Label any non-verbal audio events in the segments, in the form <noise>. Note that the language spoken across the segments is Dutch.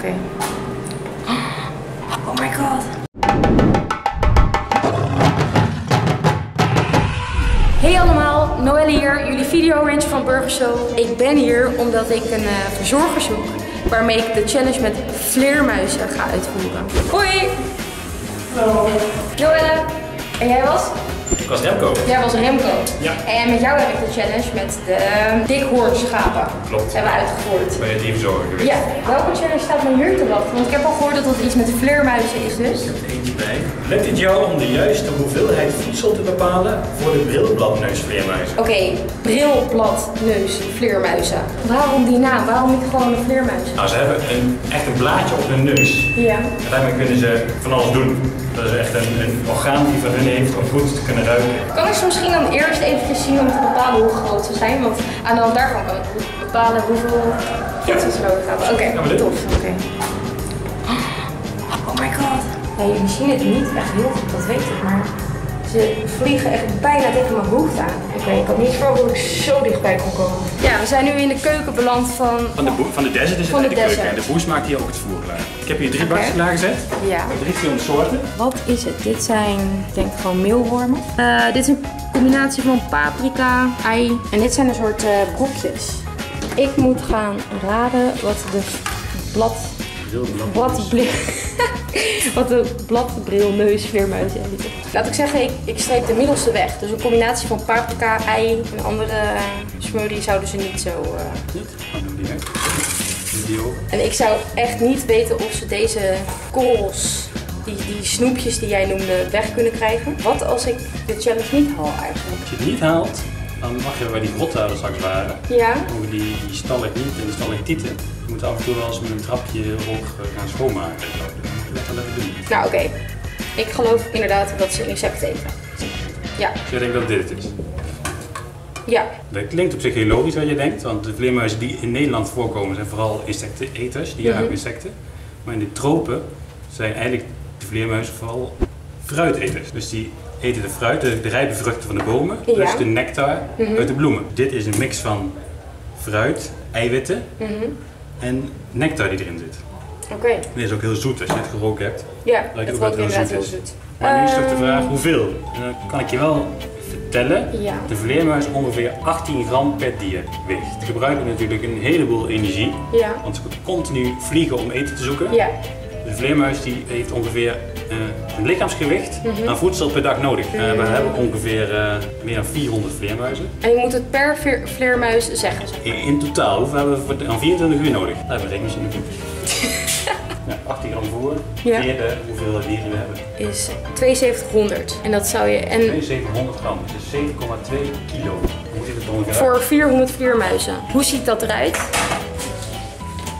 Oké. Oh my god. Hey allemaal, Noelle hier, jullie video range van Burger Show. Ik ben hier omdat ik een uh, verzorger zoek waarmee ik de challenge met vleermuizen ga uitvoeren. Hoi! Hallo. Joelle. En jij was? Was Remco. Jij was Remco. Ja. En met jou heb ik de challenge met de dikhoornschapen. Klopt. Hebben we uitgevoerd. Ben je dierverzorger geweest? Ja, welke challenge staat me hier te wachten? Want ik heb al gehoord dat het iets met vleermuizen is dus. Ik heb er eentje bij. Lukt het jou om de juiste hoeveelheid voedsel te bepalen voor de brilbladneusvleermuizen? Oké, brilblad, neus, vleermuizen. Waarom die naam? Waarom niet gewoon een vleermuis? Nou, ze hebben een, echt een blaadje op hun neus. Ja. En daarmee kunnen ze van alles doen. Dat is echt een, een orgaan die van hun heeft om goed te kunnen ruiken. Kan ik ze misschien dan eerst eventjes zien om te bepalen hoe groot ze zijn? Want aan de hand daarvan kan ik bepalen hoeveel voedsel ze nodig hebben. Oké, tof. Oké. Oh my god. Ja, jullie zien het niet echt heel goed, dat weet ik, maar ze vliegen echt bijna tegen mijn hoofd aan. Oké, ik had niet verwacht dat ik zo dichtbij kon komen. Ja, we zijn nu in de keuken beland van... Van de, van de desert is het Van de in de keuken. En de boes maakt hier ook het voer klaar. Ik heb hier drie bakjes klaargezet. Ja. Drie verschillende soorten. Wat is het? Dit zijn, ik denk gewoon meelwormen. Eh, dit is een combinatie van paprika, ei en dit zijn een soort eh, brokjes. Ik moet gaan raden wat de blad, bladbril, wat de <laughs> bladbril, neus, vleermuis. Laat ik zeggen, ik, ik streep de middelste weg. Dus een combinatie van paprika, ei en andere uh, smoothie zouden ze niet zo... eh, Niet? Ook. En ik zou echt niet weten of ze deze korrels, die, die snoepjes die jij noemde, weg kunnen krijgen. Wat als ik de challenge niet haal eigenlijk? Als je het niet haalt, dan mag je waar die grotten straks waren. Ja? Mogen die, stalagmieten en die stalactieten, je moet af en toe wel eens met een trapje hoog eh, gaan schoonmaken. Dat wel even doen. Nou oké. Ik geloof inderdaad dat ze insecten eten. Ja. Dus jij denkt dat dit het is? Ja. Dat klinkt op zich heel logisch wat je denkt, want de vleermuizen die in Nederland voorkomen zijn vooral insecteneters, die Mhm. insecten. Maar in de tropen zijn eigenlijk de vleermuizen vooral fruiteters. Dus die eten de fruit, de, de rijpe vruchten van de bomen, Ja. plus de nectar Mhm. uit de bloemen. Dit is een mix van fruit, eiwitten Mhm. en nectar die erin zit. Oké. Dit is ook heel zoet als je het geroken hebt. Ja, Lijkt het ook wel heel zoet heel is. zoet. Maar nu is toch de Ehm, vraag hoeveel? En dan kan ik je wel vertellen. Ja. De vleermuis ongeveer 18 gram per dier weegt. Ze gebruiken natuurlijk een heleboel energie, Ja. want ze moeten continu vliegen om eten te zoeken. Ja. De vleermuis die heeft ongeveer eh, een lichaamsgewicht Mhm. aan voedsel per dag nodig. Eh, we hebben ongeveer eh, meer dan 400 vleermuizen. En ik moet het per vleermuis zeggen. zeg In, in totaal, hoeveel hebben we aan 24 uur nodig? Daar hebben we rekenmachine voor. <laughs> ja, 18 gram voer, Ja. keer de hoeveel dieren we hebben. Is 7200. En dat zou je... En 700 gram, dus 7,2 kilo. Hoe het ongeveer voor 400 vleermuizen. Hoe ziet dat eruit?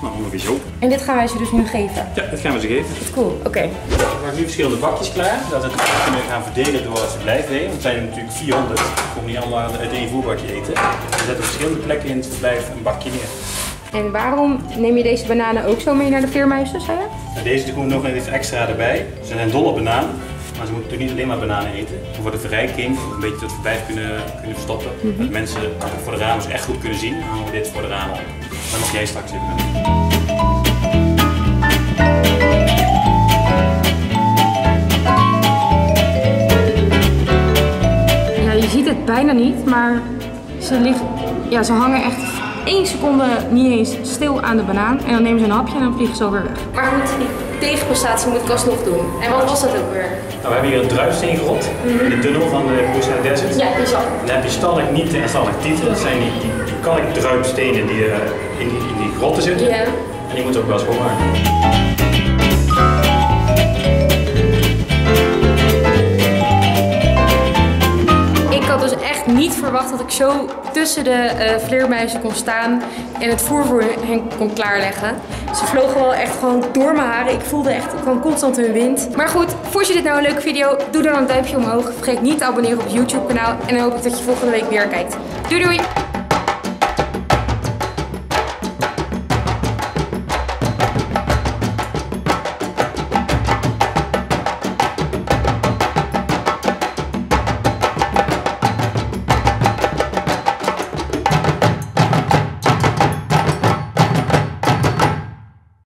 Nou, ongeveer zo. En dit gaan wij ze dus nu geven. Ja, dat gaan we ze geven. Cool, oké. We hebben nu verschillende bakjes klaar. Dat we het kunnen gaan verdelen door het verblijf heen. Want het zijn er natuurlijk 400. We komen niet allemaal uit één voerbakje eten. We zetten op verschillende plekken in het verblijf een bakje neer. En waarom neem je deze bananen ook zo mee naar de vleermuizen, zei je? En deze doen we nog even extra erbij. Ze zijn dol op banaan. Maar ze moeten natuurlijk niet alleen maar bananen eten. Voor de verrijking, om een beetje het verblijf kunnen, kunnen verstoppen. Dat mensen voor de ramen ze echt goed kunnen zien. Dan hangen we dit voor de ramen op. Dan mag jij straks even. Ja, je ziet het bijna niet, maar ze, liggen, ja, ze hangen echt één seconde niet eens stil aan de banaan. En dan nemen ze een hapje en dan vliegen ze alweer weg. Maar goed, die tegenprestatie moet ik alsnog doen. En wat was dat ook weer? Nou, we hebben hier een druipsteenggrot. In de tunnel van de Busa Desert. Ja, die ik. Dan heb je stalagmieten en stalactieten. Dat zijn die, die, die kalkdruipstenen die eh, in, die, in die grotten zitten. Ja. En die moeten ook wel schoonmaken. Niet verwacht dat ik zo tussen de eh, vleermuizen kon staan en het voer voor hen kon klaarleggen. Ze vlogen wel echt gewoon door mijn haren. Ik voelde echt gewoon constant hun wind. Maar goed, vond je dit nou een leuke video? Doe dan een duimpje omhoog. Vergeet niet te abonneren op het YouTube kanaal. En dan hoop ik dat je volgende week weer kijkt. Doei doei!